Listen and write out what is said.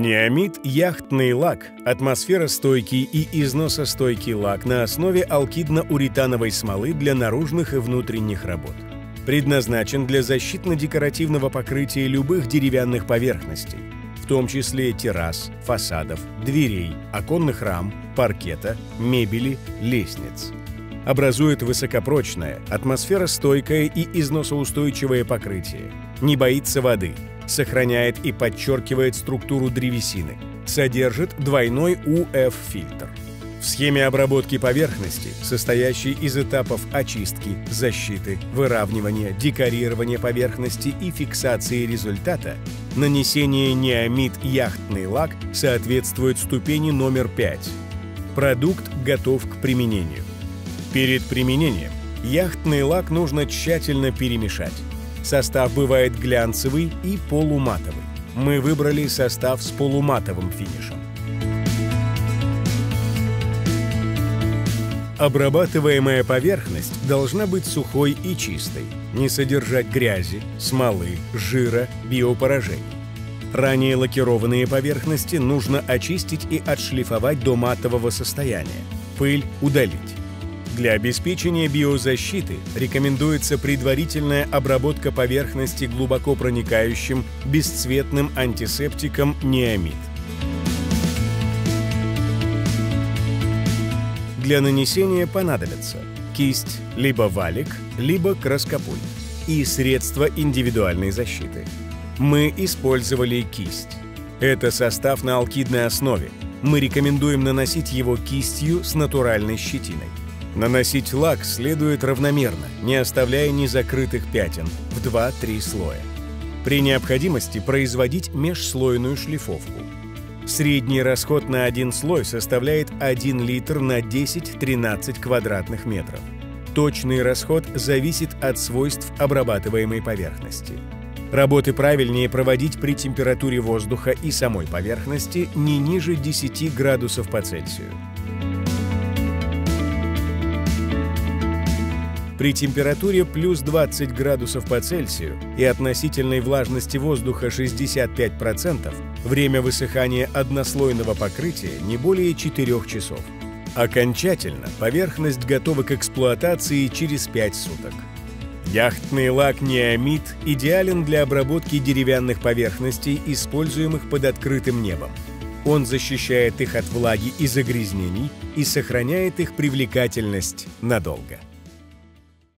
Неомид – яхтный лак, атмосферостойкий и износостойкий лак на основе алкидно-уретановой смолы для наружных и внутренних работ. Предназначен для защитно-декоративного покрытия любых деревянных поверхностей, в том числе террас, фасадов, дверей, оконных рам, паркета, мебели, лестниц. Образует высокопрочное, атмосферостойкое и износоустойчивое покрытие. Не боится воды – сохраняет и подчеркивает структуру древесины, содержит двойной UF-фильтр. В схеме обработки поверхности, состоящей из этапов очистки, защиты, выравнивания, декорирования поверхности и фиксации результата, нанесение неомид яхтный лак соответствует ступени номер 5. Продукт готов к применению. Перед применением яхтный лак нужно тщательно перемешать. Состав бывает глянцевый и полуматовый. Мы выбрали состав с полуматовым финишем. Обрабатываемая поверхность должна быть сухой и чистой, не содержать грязи, смолы, жира, биопоражений. Ранее лакированные поверхности нужно очистить и отшлифовать до матового состояния, пыль удалить. Для обеспечения биозащиты рекомендуется предварительная обработка поверхности глубоко проникающим бесцветным антисептиком неомид. Для нанесения понадобится кисть, либо валик, либо краскопульт и средства индивидуальной защиты. Мы использовали кисть. Это состав на алкидной основе. Мы рекомендуем наносить его кистью с натуральной щетиной. Наносить лак следует равномерно, не оставляя незакрытых пятен, в 2-3 слоя. При необходимости производить межслойную шлифовку. Средний расход на один слой составляет 1 литр на 10-13 квадратных метров. Точный расход зависит от свойств обрабатываемой поверхности. Работы правильнее проводить при температуре воздуха и самой поверхности не ниже 10 градусов по Цельсию. При температуре плюс 20 градусов по Цельсию и относительной влажности воздуха 65% время высыхания однослойного покрытия не более 4 часов. Окончательно поверхность готова к эксплуатации через 5 суток. Яхтный лак неомид идеален для обработки деревянных поверхностей, используемых под открытым небом. Он защищает их от влаги и загрязнений и сохраняет их привлекательность надолго.